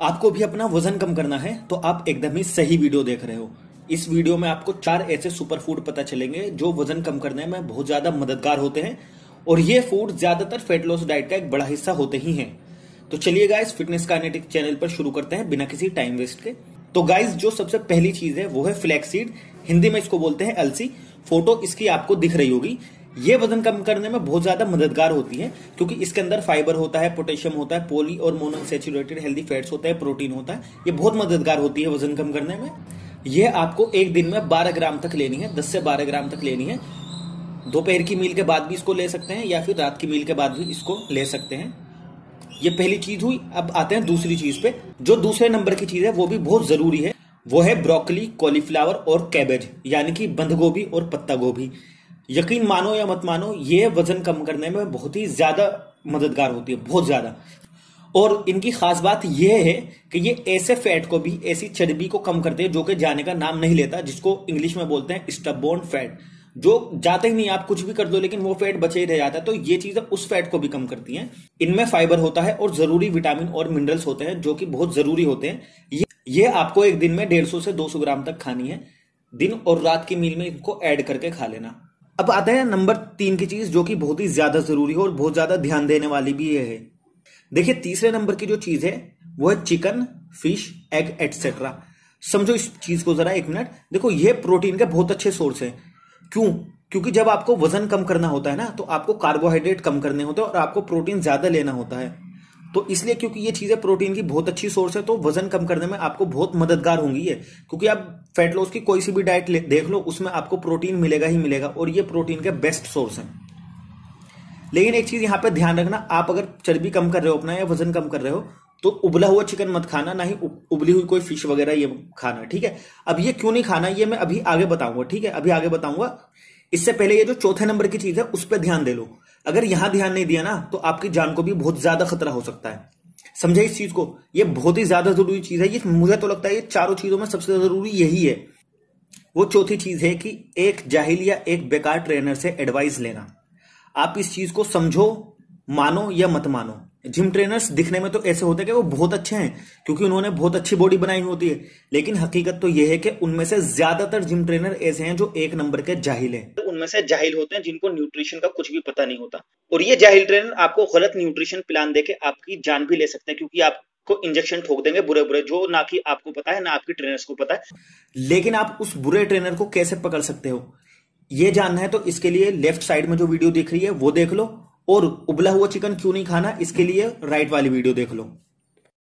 आपको भी अपना वज़न कम करना है तो आप एकदम ही सही वीडियो देख रहे हो। इस वीडियो में आपको चार ऐसे सुपर फ़ूड पता चलेंगे, जो वज़न कम करने में बहुत ज़्यादा मददगार होते हैं, और ये फ़ूड ज़्यादातर फैट लॉस डाइट का एक बड़ा हिस्सा होते ही हैं। तो चलिए गाइस फिटनेस कानेटिक चैनल पर शुरू करते हैं, बिना किसी टाइम वेस्ट के। तो गाइस जो सबसे पहली चीज़ है, वो है फ्लैक्सीड हिंदी में इसको बोलते हैं अलसी। फ़ोटो इसकी आपको दिख रही होगी। ये वज़न कम करने में बहुत ज़्यादा मददगार होती है, क्योंकि इसके अंदर फाइबर होता है पोटेशियम होता है पोली और मोनोसेचुरेटेड हेल्दी फैट्स होता है प्रोटीन होता है, ये बहुत मददगार होती है वज़न कम करने में। ये आपको एक दिन में 12 ग्राम तक लेनी है 10 से 12 ग्राम तक लेनी है। दोपहर की मील के बाद भी इसको ले सकते हैं, या फिर रात की मील के बाद भी इसको ले सकते हैं। ये पहली चीज़ हुई, अब आते हैं दूसरी चीज़ पे। जो दूसरे नंबर की चीज़ है, वो भी बहुत ज़रूरी है। वो है ब्रोकली कॉलीफ्लावर और कैबेज यानी कि बंद गोभी और पत्ता गोभी यकीन मानो या मत मानो ये वज़न कम करने में बहुत ही ज़्यादा मददगार होती है बहुत ज़्यादा। और इनकी खास बात यह है कि ये ऐसे फैट को भी ऐसी चर्बी को कम करते हैं जो कि जाने का नाम नहीं लेता जिसको इंग्लिश में बोलते हैं स्टबोन फैट जो जाते ही नहीं आप कुछ भी कर दो लेकिन वो फैट बचे ही रह जाता है तो ये चीज़ें उस फैट को भी कम करती हैं। इनमें फाइबर होता है और ज़रूरी विटामिन और मिनरल्स होते हैं जो कि बहुत ज़रूरी होते हैं। ये, ये आपको एक दिन में डेढ़ से दो सौ ग्राम तक खानी है। दिन और रात की मील में इनको ऐड करके खा लेना। अब आते हैं नंबर तीन की चीज़, जो कि बहुत ही ज़्यादा ज़रूरी है और बहुत ज़्यादा ध्यान देने वाली भी है। देखिए, तीसरे नंबर की जो चीज़ है, वो है चिकन, फ़िश, एग एटसेट्रा समझो इस चीज़ को जरा एक मिनट। देखो, ये प्रोटीन के बहुत अच्छे सोर्स है। क्यों? क्योंकि जब आपको वज़न कम करना होता है ना तो आपको कार्बोहाइड्रेट कम करने होते हैं और आपको प्रोटीन ज़्यादा लेना होता है। तो इसलिए क्योंकि ये चीज़ें प्रोटीन की बहुत अच्छी सोर्स है तो वज़न कम करने में आपको बहुत मददगार होंगी ये। क्योंकि आप फैट लॉस की कोई सी भी डाइट देख लो, उसमें आपको प्रोटीन मिलेगा ही मिलेगा और ये प्रोटीन के बेस्ट सोर्स है। लेकिन एक चीज़ यहाँ पर ध्यान रखना, आप अगर चर्बी कम कर रहे हो अपना या वज़न कम कर रहे हो तो उबला हुआ चिकन मत खाना, ना ही उबली हुई कोई फ़िश वगैरह ये खाना, ठीक है? अब ये क्यों नहीं खाना, ये मैं अभी आगे बताऊँगा, ठीक है? अभी आगे बताऊँगा। इससे पहले ये जो चौथे नंबर की चीज़ है, उस पर ध्यान दे लो। अगर यहाँ ध्यान नहीं दिया ना तो आपकी जान को भी बहुत ज़्यादा खतरा हो सकता है। समझे इस चीज़ को? ये बहुत ही ज़्यादा ज़रूरी चीज़ है। ये मुझे तो लगता है ये चारों चीज़ों में सबसे ज़रूरी यही है। वो चौथी चीज़ है कि एक जाहिल या एक बेकार ट्रेनर से एडवाइस लेना। आप इस चीज़ को समझो, मानो या मत मानो। जिम ट्रेनर्स दिखने में तो ऐसे होते हैं कि वो बहुत अच्छे हैं क्योंकि उन्होंने बहुत अच्छी बॉडी बनाई होती है। लेकिन हकीकत तो यह है कि उनमें से ज़्यादातर जिम ट्रेनर ऐसे हैं जो एक नंबर के जाहिल हैं। तो उनमें से जाहिल होते हैं जिनको न्यूट्रिशन का कुछ भी पता नहीं होता। और ये जाहिल ट्रेनर आपको गलत न्यूट्रिशन प्लान देके आपकी जान भी ले सकते हैं क्योंकि आप को इंजेक्शन ठोक देंगे बुरे बुरे जो ना कि आपको पता है ना आपके ट्रेनर्स को पता है। लेकिन आप उस बुरे ट्रेनर को कैसे पकड़ सकते हो? ये जानना है तो इसके लिए लेफ़्ट साइड में जो वीडियो दिख रही है वो देख लो। और उबला हुआ चिकन क्यों नहीं खाना? इसके लिए राइट वाली वीडियो देख लो।